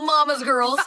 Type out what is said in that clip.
Mama's girls.